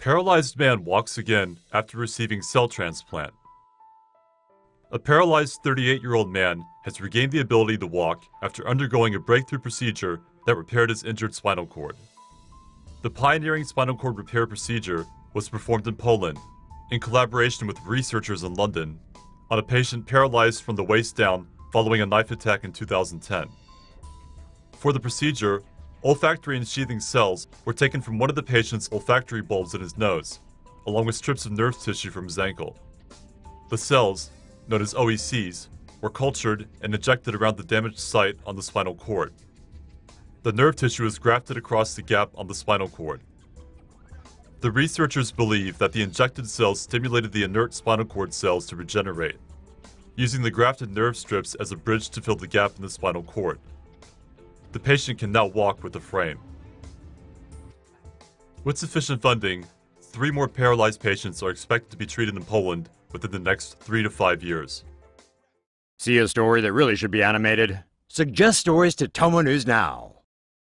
Paralyzed man walks again after receiving cell transplant. A paralyzed 38 year old man has regained the ability to walk after undergoing a breakthrough procedure that repaired his injured spinal cord. The pioneering spinal cord repair procedure was performed in Poland in collaboration with researchers in London on a patient paralyzed from the waist down following a knife attack in 2010. For the procedure, Olfactory ensheathing cells were taken from one of the patient's olfactory bulbs in his nose, along with strips of nerve tissue from his ankle. The cells, known as OECs, were cultured and injected around the damaged site on the spinal cord. The nerve tissue was grafted across the gap on the spinal cord. The researchers believe that the injected cells stimulated the inert spinal cord cells to regenerate, using the grafted nerve strips as a bridge to fill the gap in the spinal cord. The patient can now walk with the frame. With sufficient funding, three more paralyzed patients are expected to be treated in Poland within the next three to five years. See a story that really should be animated? Suggest stories to TomoNews now.